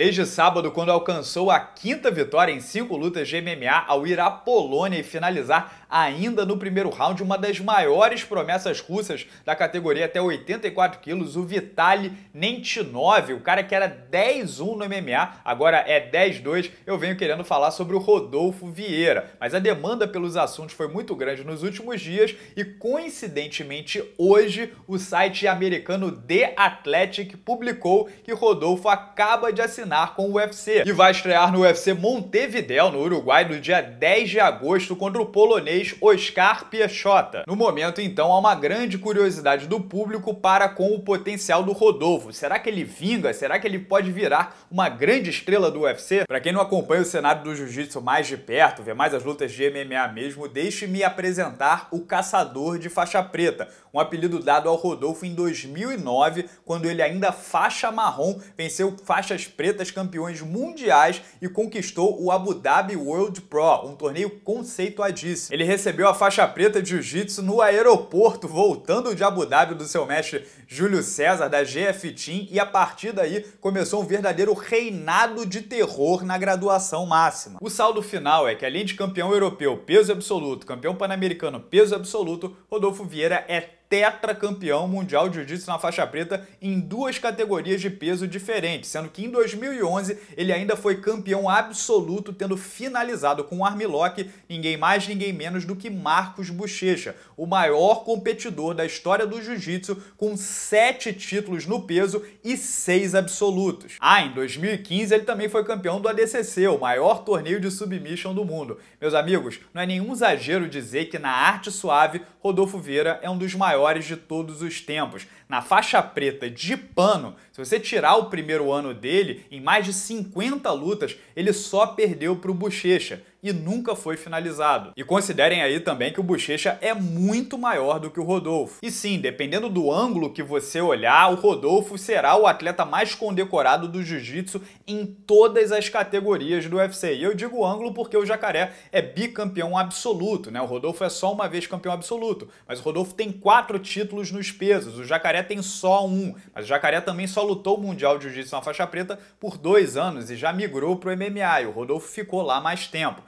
Desde sábado, quando alcançou a quinta vitória em cinco lutas de MMA ao ir à Polônia e finalizar ainda no primeiro round uma das maiores promessas russas da categoria até 84 quilos, o Vitaly Nentinov, o cara que era 10-1 no MMA, agora é 10-2. Eu venho querendo falar sobre o Rodolfo Vieira, mas a demanda pelos assuntos foi muito grande nos últimos dias e coincidentemente hoje o site americano The Athletic publicou que Rodolfo acaba de assinar com o UFC e vai estrear no UFC Montevideo, no Uruguai, no dia 10 de agosto contra o polonês Oscar Piechota. No momento, então, há uma grande curiosidade do público para com o potencial do Rodolfo. Será que ele vinga? Será que ele pode virar uma grande estrela do UFC? Para quem não acompanha o cenário do jiu-jitsu mais de perto, vê mais as lutas de MMA mesmo, deixe-me apresentar o Caçador de Faixa Preta, um apelido dado ao Rodolfo em 2009, quando ele ainda faixa marrom venceu faixas pretas campeões mundiais e conquistou o Abu Dhabi World Pro, um torneio conceituadíssimo. Ele recebeu a faixa preta de jiu-jitsu no aeroporto, voltando de Abu Dhabi do seu mestre Júlio César, da GF Team, e a partir daí começou um verdadeiro reinado de terror na graduação máxima. O saldo final é que, além de campeão europeu peso absoluto, campeão pan-americano peso absoluto, Rodolfo Vieira é tetracampeão mundial de jiu-jitsu na faixa preta em duas categorias de peso diferentes, sendo que em 2011 ele ainda foi campeão absoluto, tendo finalizado com um armlock ninguém mais, ninguém menos do que Marcos Bochecha, o maior competidor da história do jiu-jitsu, com sete títulos no peso e seis absolutos. Ah, em 2015 ele também foi campeão do ADCC, o maior torneio de submission do mundo. Meus amigos, não é nenhum exagero dizer que na arte suave, Rodolfo Vieira é um dos maiores maiores de todos os tempos. Na faixa preta de pano, se você tirar o primeiro ano dele, em mais de 50 lutas, ele só perdeu para o Bochecha e nunca foi finalizado. E considerem aí também que o Bochecha é muito maior do que o Rodolfo. E sim, dependendo do ângulo que você olhar, o Rodolfo será o atleta mais condecorado do jiu-jitsu em todas as categorias do UFC. E eu digo ângulo porque o Jacaré é bicampeão absoluto, né? O Rodolfo é só uma vez campeão absoluto, mas o Rodolfo tem quatro títulos nos pesos, o Jacaré tem só um, mas o Jacaré também só lutou o Mundial de Jiu-Jitsu na faixa preta por dois anos e já migrou para o MMA, e o Rodolfo ficou lá mais tempo.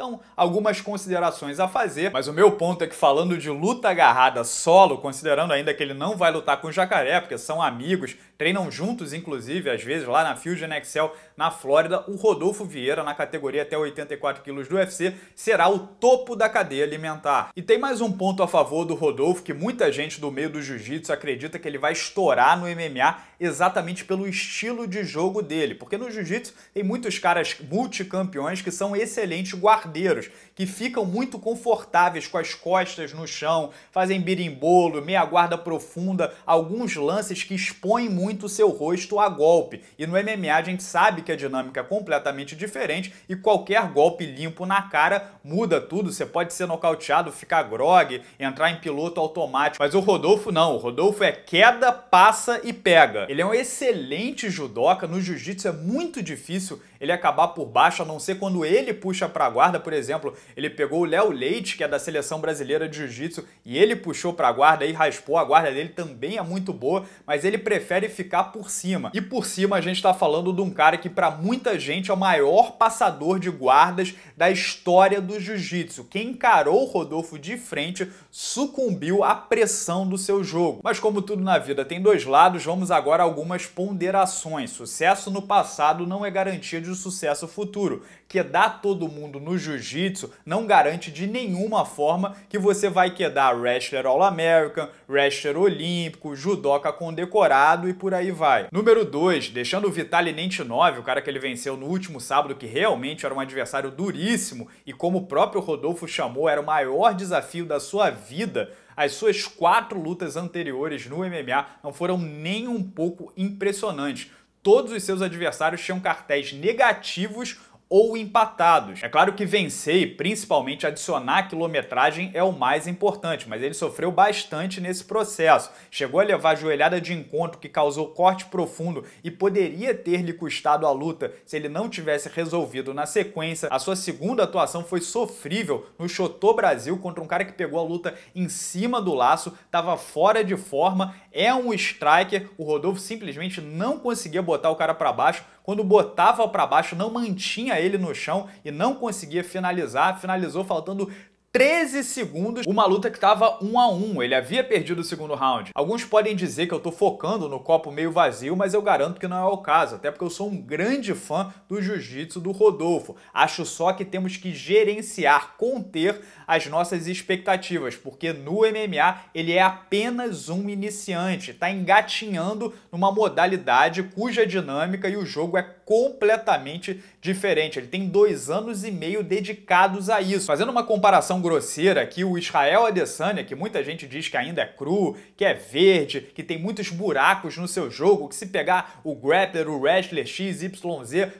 Então, algumas considerações a fazer, mas o meu ponto é que falando de luta agarrada solo, considerando ainda que ele não vai lutar com o Jacaré, porque são amigos, treinam juntos, inclusive, às vezes, lá na Fusion Excel, na Flórida, o Rodolfo Vieira, na categoria até 84 quilos do UFC, será o topo da cadeia alimentar. E tem mais um ponto a favor do Rodolfo, que muita gente do meio do jiu-jitsu acredita que ele vai estourar no MMA exatamente pelo estilo de jogo dele, porque no jiu-jitsu tem muitos caras multicampeões que são excelentes guardeiros, que ficam muito confortáveis com as costas no chão, fazem birimbolo, meia guarda profunda, alguns lances que expõem muito muito o seu rosto a golpe. E no MMA a gente sabe que a dinâmica é completamente diferente e qualquer golpe limpo na cara muda tudo. Você pode ser nocauteado, ficar grog, entrar em piloto automático. Mas o Rodolfo não. O Rodolfo é queda, passa e pega. Ele é um excelente judoca. No jiu-jitsu é muito difícil ele acabar por baixo, a não ser quando ele puxa para guarda, por exemplo, ele pegou o Léo Leite, que é da seleção brasileira de jiu-jitsu, e ele puxou para guarda e raspou, a guarda dele também é muito boa, mas ele prefere ficar por cima. E por cima a gente está falando de um cara que para muita gente é o maior passador de guardas da história do jiu-jitsu. Quem encarou o Rodolfo de frente sucumbiu à pressão do seu jogo. Mas como tudo na vida tem dois lados, vamos agora a algumas ponderações. Sucesso no passado não é garantia de de sucesso futuro. Quedar todo mundo no jiu-jitsu não garante de nenhuma forma que você vai quedar wrestler All-American, wrestler olímpico, judoca condecorado e por aí vai. Número 2, deixando o Vitaly Nentinov, o cara que ele venceu no último sábado, que realmente era um adversário duríssimo e como o próprio Rodolfo chamou, era o maior desafio da sua vida, as suas quatro lutas anteriores no MMA não foram nem um pouco impressionantes todos os seus adversários tinham cartéis negativos ou empatados. É claro que vencer e principalmente adicionar quilometragem é o mais importante, mas ele sofreu bastante nesse processo. Chegou a levar a joelhada de encontro que causou corte profundo e poderia ter lhe custado a luta se ele não tivesse resolvido na sequência. A sua segunda atuação foi sofrível no Chotô Brasil contra um cara que pegou a luta em cima do laço, estava fora de forma, é um striker, o Rodolfo simplesmente não conseguia botar o cara para baixo quando botava para baixo, não mantinha ele no chão e não conseguia finalizar. Finalizou faltando 13 segundos, uma luta que estava 1 a 1. Ele havia perdido o segundo round. Alguns podem dizer que eu estou focando no copo meio vazio, mas eu garanto que não é o caso, até porque eu sou um grande fã do jiu-jitsu do Rodolfo. Acho só que temos que gerenciar, conter as nossas expectativas, porque no MMA ele é apenas um iniciante, está engatinhando numa modalidade cuja dinâmica e o jogo é completamente diferente. Ele tem dois anos e meio dedicados a isso. Fazendo uma comparação grosseira aqui, o Israel Adesanya, que muita gente diz que ainda é cru, que é verde, que tem muitos buracos no seu jogo, que se pegar o grappler, o wrestler XYZ,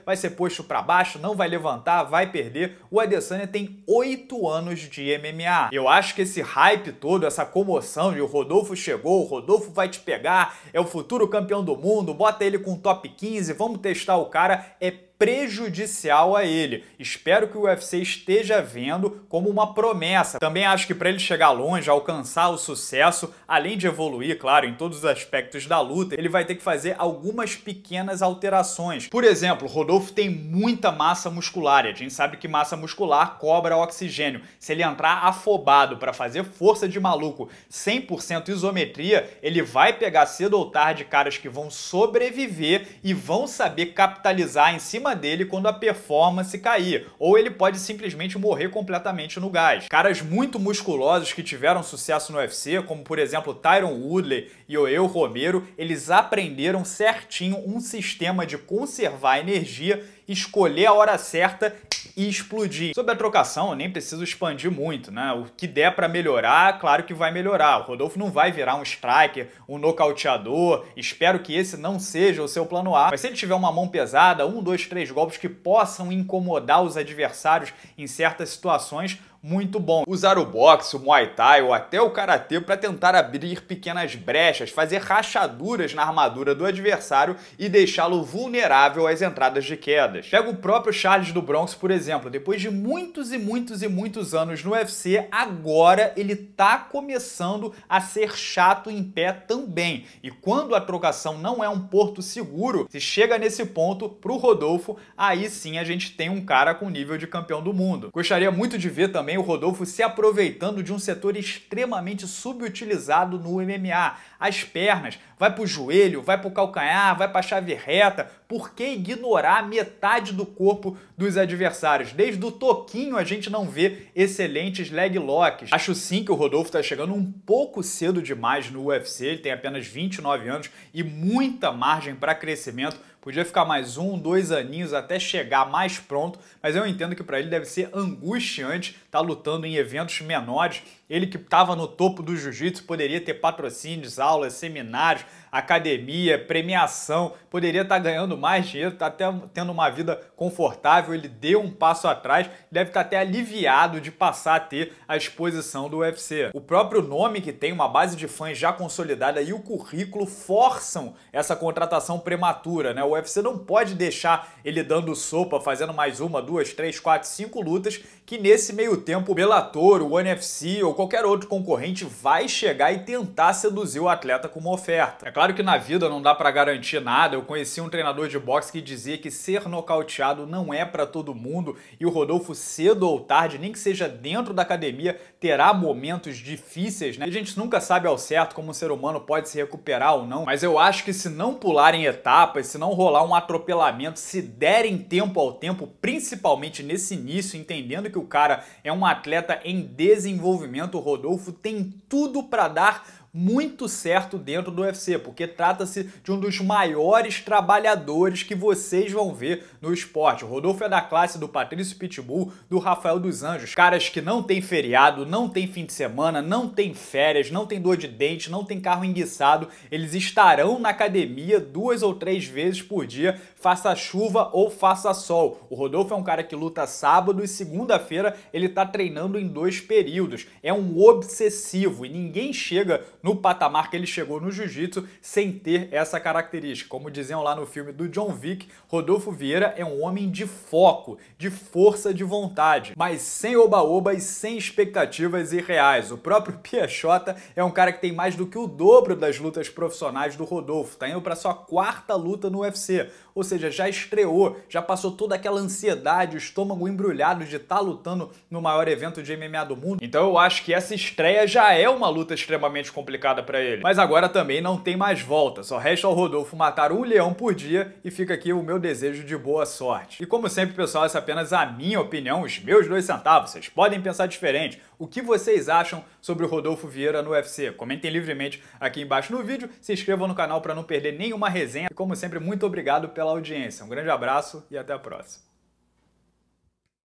vai ser posto para baixo, não vai levantar, vai perder. O Adesanya tem oito anos de MMA. Eu acho que esse hype todo, essa comoção de o Rodolfo chegou, o Rodolfo vai te pegar, é o futuro campeão do mundo, bota ele com top 15, vamos testar o cara, é prejudicial a ele. Espero que o UFC esteja vendo como uma promessa. Também acho que para ele chegar longe, alcançar o sucesso, além de evoluir, claro, em todos os aspectos da luta, ele vai ter que fazer algumas pequenas alterações. Por exemplo, Rodolfo tem muita massa muscular, e a gente sabe que massa muscular cobra oxigênio. Se ele entrar afobado para fazer força de maluco 100% isometria, ele vai pegar cedo ou tarde caras que vão sobreviver e vão saber capitalizar em cima dele quando a performance cair, ou ele pode simplesmente morrer completamente no gás. Caras muito musculosos que tiveram sucesso no UFC, como por exemplo Tyron Woodley e Oel Romero, eles aprenderam certinho um sistema de conservar energia, escolher a hora certa e explodir. Sobre a trocação, eu nem preciso expandir muito, né? O que der para melhorar, claro que vai melhorar. O Rodolfo não vai virar um striker, um nocauteador. Espero que esse não seja o seu plano A. Mas se ele tiver uma mão pesada, um, dois, três golpes que possam incomodar os adversários em certas situações, muito bom. Usar o boxe, o muay thai ou até o karatê para tentar abrir pequenas brechas, fazer rachaduras na armadura do adversário e deixá-lo vulnerável às entradas de quedas. Pega o próprio Charles do Bronx, por exemplo, depois de muitos e muitos e muitos anos no UFC, agora ele tá começando a ser chato em pé também. E quando a trocação não é um porto seguro, se chega nesse ponto pro Rodolfo, aí sim a gente tem um cara com nível de campeão do mundo. Gostaria muito de ver também também o Rodolfo se aproveitando de um setor extremamente subutilizado no MMA. As pernas, vai para o joelho, vai para o calcanhar, vai para a chave reta. Por que ignorar metade do corpo dos adversários? Desde o toquinho a gente não vê excelentes leg locks. Acho sim que o Rodolfo está chegando um pouco cedo demais no UFC, ele tem apenas 29 anos e muita margem para crescimento Podia ficar mais um, dois aninhos até chegar mais pronto, mas eu entendo que para ele deve ser angustiante estar tá lutando em eventos menores. Ele que estava no topo do jiu-jitsu poderia ter patrocínios, aulas, seminários, academia, premiação, poderia estar tá ganhando mais dinheiro, tá até tendo uma vida confortável. Ele deu um passo atrás, deve estar tá até aliviado de passar a ter a exposição do UFC. O próprio nome que tem uma base de fãs já consolidada e o currículo forçam essa contratação prematura, né? O UFC não pode deixar ele dando sopa, fazendo mais uma, duas, três, quatro, cinco lutas, que nesse meio tempo o Bellator, o NFC ou qualquer outro concorrente vai chegar e tentar seduzir o atleta com uma oferta. É claro que na vida não dá para garantir nada. Eu conheci um treinador de boxe que dizia que ser nocauteado não é para todo mundo e o Rodolfo cedo ou tarde, nem que seja dentro da academia, terá momentos difíceis, né? A gente nunca sabe ao certo como um ser humano pode se recuperar ou não, mas eu acho que se não pularem etapas, se não rolar um atropelamento, se derem tempo ao tempo, principalmente nesse início, entendendo que o cara é um atleta em desenvolvimento, o Rodolfo tem tudo para dar muito certo dentro do UFC, porque trata-se de um dos maiores trabalhadores que vocês vão ver no esporte. O Rodolfo é da classe do Patrício Pitbull, do Rafael dos Anjos, caras que não tem feriado, não tem fim de semana, não tem férias, não tem dor de dente, não tem carro enguiçado, eles estarão na academia duas ou três vezes por dia, faça chuva ou faça sol. O Rodolfo é um cara que luta sábado e segunda-feira ele tá treinando em dois períodos. É um obsessivo e ninguém chega no patamar que ele chegou no jiu-jitsu sem ter essa característica. Como diziam lá no filme do John Wick, Rodolfo Vieira é um homem de foco, de força de vontade, mas sem oba-oba e sem expectativas irreais. O próprio Piachota é um cara que tem mais do que o dobro das lutas profissionais do Rodolfo, tá indo para sua quarta luta no UFC, ou seja, já estreou, já passou toda aquela ansiedade, o estômago embrulhado de estar tá lutando no maior evento de MMA do mundo. Então eu acho que essa estreia já é uma luta extremamente complicada para ele. Mas agora também não tem mais volta, só resta ao Rodolfo matar um leão por dia e fica aqui o meu desejo de boa sorte. E como sempre, pessoal, essa é apenas a minha opinião, os meus dois centavos. Vocês podem pensar diferente. O que vocês acham sobre o Rodolfo Vieira no UFC? Comentem livremente aqui embaixo no vídeo, se inscrevam no canal para não perder nenhuma resenha. E como sempre, muito obrigado pela audiência. Um grande abraço e até a próxima.